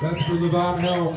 That's for Levon Helm.